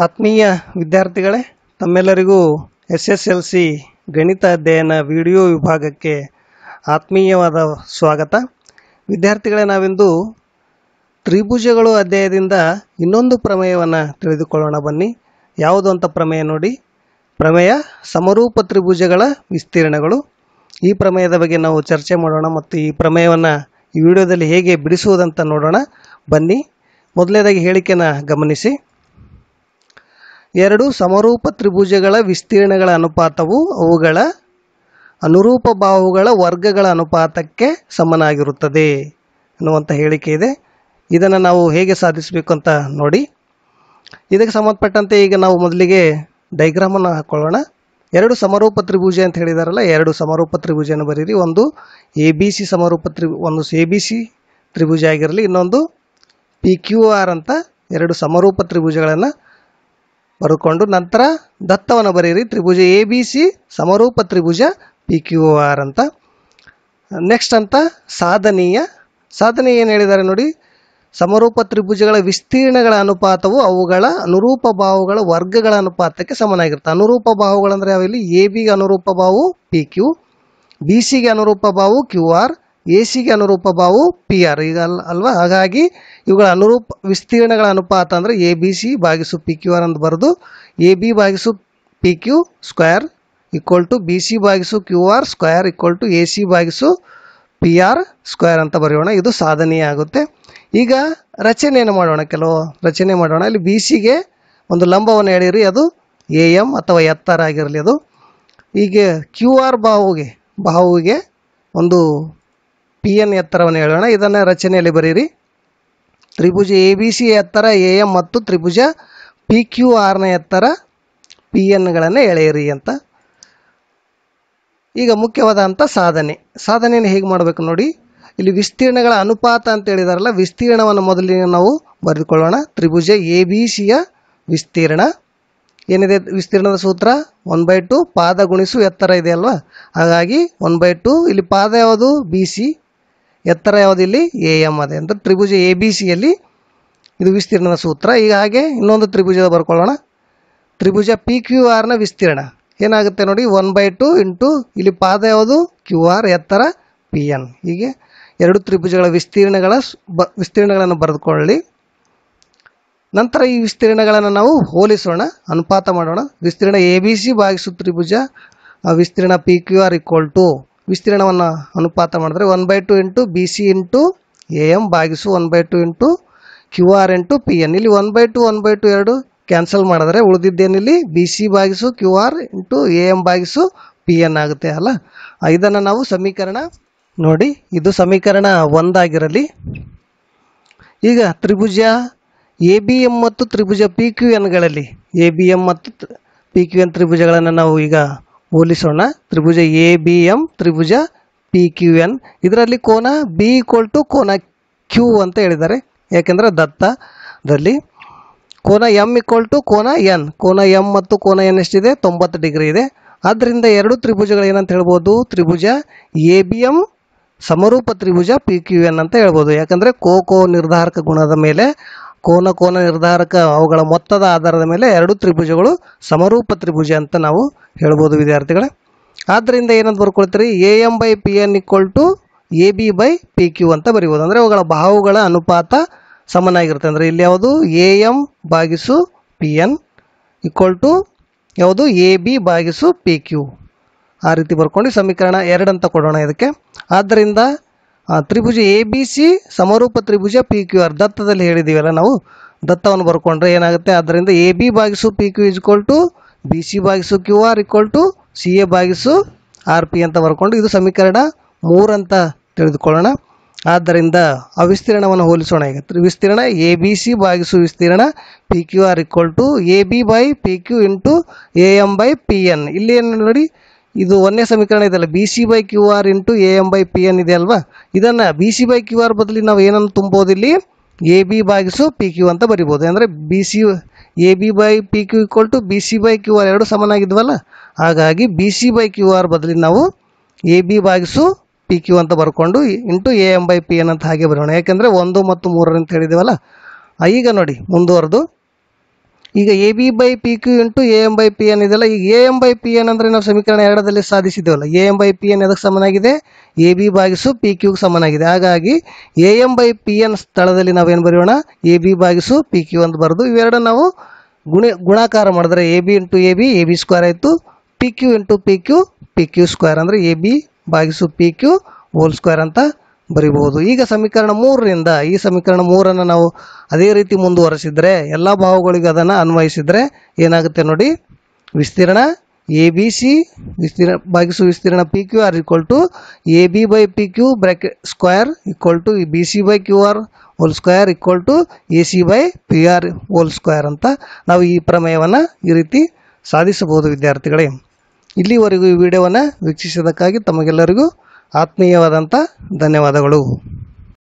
ಆತ್ಮೀಯ ವಿದ್ಯಾರ್ಥಿಗಳೇ ತಮ್ಮೆಲ್ಲರಿಗೂ ಎಸ್ ಎಸ್ ಎಲ್ ಸಿ ಗಣಿತ ಅಧ್ಯಯನ ವಿಡಿಯೋ ವಿಭಾಗಕ್ಕೆ ಆತ್ಮೀಯವಾದ ಸ್ವಾಗತ. ವಿದ್ಯಾರ್ಥಿಗಳೇ, ನಾವಿಂದು ತ್ರಿಭುಜಗಳು ಅಧ್ಯಾಯದಿಂದ ಇನ್ನೊಂದು ಪ್ರಮೇಯವನ್ನು ತಿಳಿದುಕೊಳ್ಳೋಣ. ಬನ್ನಿ, ಯಾವುದು ಅಂತ ಪ್ರಮೇಯ ನೋಡಿ. ಪ್ರಮೇಯ, ಸಮರೂಪ ತ್ರಿಭುಜಗಳ ವಿಸ್ತೀರ್ಣಗಳು. ಈ ಪ್ರಮೇಯದ ಬಗ್ಗೆ ನಾವು ಚರ್ಚೆ ಮಾಡೋಣ ಮತ್ತು ಈ ಪ್ರಮೇಯವನ್ನು ಈ ವಿಡಿಯೋದಲ್ಲಿ ಹೇಗೆ ಬಿಡಿಸುವುದಂತ ನೋಡೋಣ. ಬನ್ನಿ ಮೊದಲನೇದಾಗಿ ಹೇಳಿಕೆನ ಗಮನಿಸಿ. ಎರಡು ಸಮರೂಪ ತ್ರಿಭುಜಗಳ ವಿಸ್ತೀರ್ಣಗಳ ಅನುಪಾತವು ಅವುಗಳ ಅನುರೂಪ ಬಾಹುಗಳ ವರ್ಗಗಳ ಅನುಪಾತಕ್ಕೆ ಸಮನಾಗಿರುತ್ತದೆ ಅನ್ನುವಂಥ ಹೇಳಿಕೆ ಇದೆ. ಇದನ್ನು ನಾವು ಹೇಗೆ ಸಾಧಿಸಬೇಕು ಅಂತ ನೋಡಿ. ಇದಕ್ಕೆ ಸಂಬಂಧಪಟ್ಟಂತೆ ಈಗ ನಾವು ಮೊದಲಿಗೆ ಡೈಗ್ರಾಮನ್ನು ಹಾಕ್ಕೊಳ್ಳೋಣ ಎರಡು ಸಮರೂಪ ತ್ರಿಭುಜ ಅಂತ ಹೇಳಿದಾರಲ್ಲ, ಎರಡು ಸಮರೂಪ ತ್ರಿಭುಜನ ಬರೀರಿ. ಒಂದು ಎ ಬಿ ಸಿ ಸಮರೂಪ ತ್ರಿ, ಒಂದು ಎ ಬಿ ಸಿ ತ್ರಿಭುಜ ಆಗಿರಲಿ, ಇನ್ನೊಂದು ಪಿ ಕ್ಯೂ ಆರ್ ಅಂತ ಎರಡು ಸಮರೂಪ ತ್ರಿಭುಜಗಳನ್ನು ಬರ್ಕೊಂಡು ನಂತರ ದತ್ತವನ್ನು ಬರೀರಿ ತ್ರಿಭುಜ ಎ ಬಿ ಸಿ ಸಮರೂಪ ತ್ರಿಭುಜ ಪಿ ಕ್ಯೂ ಆರ್ ಅಂತ. ನೆಕ್ಸ್ಟ್ ಅಂತ ಸಾಧನೀಯ. ಸಾಧನೆ ಏನು ಹೇಳಿದ್ದಾರೆ ನೋಡಿ? ಸಮರೂಪ ತ್ರಿಭುಜಗಳ ವಿಸ್ತೀರ್ಣಗಳ ಅನುಪಾತವು ಅವುಗಳ ಅನುರೂಪ ಬಾಹುಗಳ ವರ್ಗಗಳ ಅನುಪಾತಕ್ಕೆ ಸಮನಾಗಿರುತ್ತೆ. ಅನುರೂಪ ಬಾಹುಗಳಂದರೆ ಯಾವಿಲ್ಲಿ? ಎ ಬಿಗೆ ಅನುರೂಪ ಬಾವು ಪಿ ಕ್ಯೂ ಬಿ ಸಿಗೆ ಅನುರೂಪ ಬಾವು ಕ್ಯೂ ಆರ್ ಎ ಸಿಗೆ ಅನುರೂಪ ಬಾವು ಪಿ ಆರ್ ಈಗ ಅಲ್ ಅಲ್ವಾ? ಹಾಗಾಗಿ ಇವುಗಳ ಅನುರೂಪ ವಿಸ್ತೀರ್ಣಗಳ ಅನುಪಾತ ಅಂದರೆ ಎ ಬಿ ಸಿ ಭಾಗಿಸು ಪಿ ಕ್ಯೂ ಆರ್ ಅಂತ ಬರೆದು, ಎ ಬಿ ಭಾಗಿಸು P Q square equal to B C ಭಾಗಿಸು Q R square equal to A C ಭಾಗಿಸು ಪಿ ಆರ್ ಸ್ಕ್ವೇರ್ ಅಂತ ಬರೆಯೋಣ. ಇದು ಸಾಧನೀಯ ಆಗುತ್ತೆ. ಈಗ ರಚನೆಯನ್ನು ಮಾಡೋಣ. ಕೆಲವು ರಚನೆ ಮಾಡೋಣ. ಇಲ್ಲಿ ಬಿ ಸಿಗೆ ಒಂದು ಲಂಬವನ್ನು ಎಳೆಯಿರಿ. ಅದು ಎ ಎಂ ಅಥವಾ ಎತ್ತರ ಆಗಿರಲಿ ಅದು. ಈಗ ಕ್ಯೂ ಆರ್ ಬಾಹುಗೆ ಬಾಹುವಿಗೆ ಒಂದು ಪಿ ಎನ್ ಎತ್ತರವನ್ನು ಹೇಳೋಣ. ಇದನ್ನು ರಚನೆಯಲ್ಲಿ ಬರೀರಿ. ತ್ರಿಭುಜ ಎ ಬಿ ಸಿ ಎತ್ತರ ಎ ಎಂ ಮತ್ತು ತ್ರಿಭುಜ ಪಿ ಕ್ಯೂ ಆರ್ನ ಎತ್ತರ ಪಿ ಎನ್ಗಳನ್ನು ಎಳೆಯಿರಿ ಅಂತ. ಈಗ ಮುಖ್ಯವಾದಂಥ ಸಾಧನೆ. ಸಾಧನೆಯನ್ನು ಹೇಗೆ ಮಾಡಬೇಕು ನೋಡಿ. ಇಲ್ಲಿ ವಿಸ್ತೀರ್ಣಗಳ ಅನುಪಾತ ಅಂತ ಹೇಳಿದಾರಲ್ಲ, ವಿಸ್ತೀರ್ಣವನ್ನು ಮೊದಲಿಗೆ ನಾವು ಬರೆದುಕೊಳ್ಳೋಣ. ತ್ರಿಭುಜ ಎ ಬಿ ಸಿಯ ವಿಸ್ತೀರ್ಣ. ಏನಿದೆ ವಿಸ್ತೀರ್ಣದ ಸೂತ್ರ? ಒನ್ ಬೈ ಟು ಪಾದ ಗುಣಿಸು ಎತ್ತರ ಇದೆ ಅಲ್ವಾ? ಹಾಗಾಗಿ ಒನ್ ಬೈ ಟು, ಇಲ್ಲಿ ಪಾದ ಯಾವುದು? ಬಿ ಸಿ ಎತ್ತರ ಯಾವುದು ಇಲ್ಲಿ ಎ ಎಂ ಅದೇ. ಅಂತ ತ್ರಿಭುಜ ಎ ಬಿ ಸಿಯಲ್ಲಿ ಇದು ವಿಸ್ತೀರ್ಣದ ಸೂತ್ರ. ಈಗ ಹಾಗೆ ಇನ್ನೊಂದು ತ್ರಿಭುಜ ಬರ್ಕೊಳ್ಳೋಣ. ತ್ರಿಭುಜ ಪಿ ಕ್ಯೂ ಆರ್ನ ವಿಸ್ತೀರ್ಣ. ಏನಾಗುತ್ತೆ ನೋಡಿ? ಒನ್ ಬೈ ಟು ಇಂಟು ಇಲ್ಲಿ ಪಾದ ಯಾವುದು? ಕ್ಯೂ ಆರ್ ಎತ್ತರ ಪಿ ಎನ್ ಹೀಗೆ ಎರಡು ತ್ರಿಭುಜಗಳ ವಿಸ್ತೀರ್ಣಗಳ ಬ ವಿಸ್ತೀರ್ಣಗಳನ್ನು ಬರೆದುಕೊಳ್ಳಿ. ನಂತರ ಈ ವಿಸ್ತೀರ್ಣಗಳನ್ನು ನಾವು ಹೋಲಿಸೋಣ. ಅನುಪಾತ ಮಾಡೋಣ. ವಿಸ್ತೀರ್ಣ ಎ ಬಿ ಸಿ ಭಾಗಿಸು ತ್ರಿಭುಜ. ವಿಸ್ತೀರ್ಣ P Q R equal to ವಿಸ್ತೀರ್ಣವನ್ನು ಅನುಪಾತ ಮಾಡಿದ್ರೆ one by two into B C into A M ಭಾಗಿಸು one by two into Q R into P N ಇಲ್ಲಿ one by two one by two ಎರಡು cancel ಮಾಡಿದ್ರೆ ಉಳಿದಿದ್ದೇನಿಲ್ಲಿ? ಬಿ ಸಿ ಭಾಗಿಸು Q R into A M ಭಾಗಿಸು P N ಆಗುತ್ತೆ ಅಲ್ಲ? ಇದನ್ನು ನಾವು ಸಮೀಕರಣ ನೋಡಿ. ಇದು ಸಮೀಕರಣ ಒಂದಾಗಿರಲಿ. ಈಗ ತ್ರಿಭುಜ ಎ ಬಿ ಎಂ ಮತ್ತು ತ್ರಿಭುಜ ಪಿ ಕ್ಯೂ ಎನ್ಗಳಲ್ಲಿ ಎ ಬಿ ಎಂ ಮತ್ತು ಪಿ ಕ್ಯೂ ಎನ್ ತ್ರಿಭುಜಗಳನ್ನು ನಾವು ಈಗ ಹೋಲಿಸೋಣ. ತ್ರಿಭುಜ ಎ ಬಿ ಎಂ ತ್ರಿಭುಜ ಪಿ ಕ್ಯೂ ಎನ್ ಇದರಲ್ಲಿ ಕೋನ ಬಿ ಈಕ್ವಲ್ ಟು ಕೋನ ಕ್ಯೂ ಅಂತ ಹೇಳಿದ್ದಾರೆ. ಯಾಕೆಂದರೆ ದತ್ತದಲ್ಲಿ ಕೋನ ಎಂ ಈಕ್ವಲ್ ಟು ಕೋನ ಎನ್ ಕೋನ ಎಂ ಮತ್ತು ಕೋನ ಎನ್ ಎಷ್ಟಿದೆ? ತೊಂಬತ್ತು ಡಿಗ್ರಿ ಇದೆ. ಆದ್ದರಿಂದ ಎರಡು ತ್ರಿಭುಜಗಳು ಏನಂತ ಹೇಳ್ಬೋದು? ತ್ರಿಭುಜ ಎ ಬಿ ಎಂ ಸಮರೂಪ ತ್ರಿಭುಜ ಪಿ ಕ್ಯೂ ಎನ್ ಅಂತ ಹೇಳ್ಬೋದು. ಯಾಕಂದರೆ ಕೋ ಕೋ ನಿರ್ಧಾರಕ ಗುಣದ ಮೇಲೆ ಕೋನ ಕೋನ ನಿರ್ಧಾರಕ ಅವುಗಳ ಮೊತ್ತದ ಆಧಾರದ ಮೇಲೆ ಎರಡು ತ್ರಿಭುಜಗಳು ಸಮರೂಪ ತ್ರಿಭುಜ ಅಂತ ನಾವು ಹೇಳ್ಬೋದು ವಿದ್ಯಾರ್ಥಿಗಳೇ. ಆದ್ದರಿಂದ ಏನಂತ ಬರ್ಕೊಳ್ತೀರಿ? A M by P N equal to A B by P Q ಅಂತ ಬರಿಬೋದು. ಅಂದರೆ ಅವುಗಳ ಬಾಹುಗಳ ಅನುಪಾತ ಸಮನಾಗಿರುತ್ತೆ. ಅಂದರೆ ಇಲ್ಲಿ ಯಾವುದು? ಎ ಎಂ ಭಾಗಿಸು ಪಿ ಎನ್ ಈಕ್ವಲ್ ಟು ಯಾವುದು? ಎ ಬಿ ಭಾಗಿಸು ಪಿ ಕ್ಯೂ ಆ ರೀತಿ ಬರ್ಕೊಂಡು ಸಮೀಕರಣ ಎರಡು ಅಂತ ಕೊಡೋಣ ಇದಕ್ಕೆ. ಆದ್ದರಿಂದ ತ್ರಿಭುಜ ಎ ಬಿ ಸಿ ಸಮರೂಪ ತ್ರಿಭುಜ ಪಿ ಕ್ಯೂ ಆರ್ ದತ್ತದಲ್ಲಿ ಹೇಳಿದ್ದೀವಲ್ಲ ನಾವು. ದತ್ತವನ್ನು ಬರ್ಕೊಂಡ್ರೆ ಏನಾಗುತ್ತೆ? ಆದ್ದರಿಂದ ಎ ಬಿ ಭಾಗಿಸು P Q equal to B C ಭಾಗಿಸು Q R equal to C A ಭಾಗಿಸು ಆರ್ ಪಿ ಅಂತ ಬರ್ಕೊಂಡು ಇದು ಸಮೀಕರಣ ಮೂರಂತ ತಿಳಿದುಕೊಳ್ಳೋಣ. ಆದ್ದರಿಂದ ಅವಿಸ್ತೀರ್ಣವನ್ನು ವಿಸ್ತೀರ್ಣವನ್ನು ಹೋಲಿಸೋಣ ಈಗ. ತ್ರಿ- ವಿಸ್ತೀರ್ಣ ಎ ಬಿ ಸಿ ಭಾಗಿಸು ವಿಸ್ತೀರ್ಣ P Q R equal to A B by P Q into A M by P N ಇಲ್ಲಿ ಏನು ನೋಡಿ? ಇದು ಒಂದನೇ ಸಮೀಕರಣ ಇದೆಯಲ್ಲ? B C by Q R into A M by P N ಇದೆ ಅಲ್ವಾ? ಇದನ್ನು B C by Q R ಬದಲಿ ನಾವು ಏನನ್ನು ತುಂಬೋದು ಇಲ್ಲಿ? ಎ ಬಿ ಬಾಗಿಸು ಪಿ ಕ್ಯೂ ಅಂತ ಬರಿಬೋದು. ಅಂದರೆ B C A B by P Q equal to B C by Q R ಎರಡು ಸಮನಾಗಿದ್ವಲ್ಲ? ಹಾಗಾಗಿ B C by Q R ಬದಲಿ ನಾವು ಎ ಬಿ ಬಾಗಿಸು ಪಿ ಕ್ಯೂ ಅಂತ ಬರ್ಕೊಂಡು into A M by P N ಅಂತ ಹಾಗೆ ಬರೋಣ. ಯಾಕೆಂದರೆ ಒಂದು ಮತ್ತು ಮೂರು ಅಂತ ಹೇಳಿದ್ದೀವಲ್ಲ ಈಗ ನೋಡಿ, ಮುಂದುವರೆದು. ಈಗ A B by P Q into A M by P N ಇದೆಲ್ಲ ಈಗ A M by P N ಅಂದರೆ ನಾವು ಸಮೀಕರಣ ಎರಡರಲ್ಲಿ ಸಾಧಿಸಿದ್ದೇವಲ್ಲ. A M by P N ಎದಕ್ಕೆ ಸಮನಾಗಿದೆ? ಎ ಬಿ ಬಾಗಿಸು ಪಿ ಕ್ಯೂಗೆ ಸಮನಾಗಿದೆ. ಹಾಗಾಗಿ A M by P N ಸ್ಥಳದಲ್ಲಿ ನಾವೇನು ಬರೆಯೋಣ? ಎ ಬಿ ಬಾಗಿಸು ಪಿ ಕ್ಯೂ ಅಂತ ಬರೆದು ಇವೆರಡ ನಾವು ಗುಣ, ಗುಣಾಕಾರ ಮಾಡಿದ್ರೆ A B into A B A B square ಆಯಿತು. P Q into P Q P Q square ಅಂದರೆ ಎ ಬಿ ಬಾಗಿಸು ಪಿ ಕ್ಯೂ ಹೋಲ್ ಸ್ಕ್ವೇರ್ ಅಂತ ಬರಿಬಹುದು. ಈಗ ಸಮೀಕರಣ ಮೂರರಿಂದ ಈ ಸಮೀಕರಣ ಮೂರನ್ನು ನಾವು ಅದೇ ರೀತಿ ಮುಂದುವರೆಸಿದರೆ ಎಲ್ಲ ಭಾವಗಳಿಗೆ ಅದನ್ನು ಅನ್ವಯಿಸಿದರೆ ಏನಾಗುತ್ತೆ ನೋಡಿ? ವಿಸ್ತೀರ್ಣ ಎ ಬಿ ಸಿ, ವಿಸ್ತೀರ್ಣ ಭಾಗಿಸು ವಿಸ್ತೀರ್ಣ P Q R equal to A B by P Q bracket square equal to B C by Q R whole square equal to A C by P R whole square ಅಂತ ನಾವು ಈ ಪ್ರಮೇಯವನ್ನು ಈ ರೀತಿ ಸಾಧಿಸಬಹುದು ವಿದ್ಯಾರ್ಥಿಗಳೇ. ಇಲ್ಲಿವರೆಗೂ ಈ ವಿಡಿಯೋವನ್ನು ವೀಕ್ಷಿಸಿದ್ದಕ್ಕಾಗಿ ತಮಗೆಲ್ಲರಿಗೂ ಆತ್ಮೀಯವಾದಂಥ ಧನ್ಯವಾದಗಳು.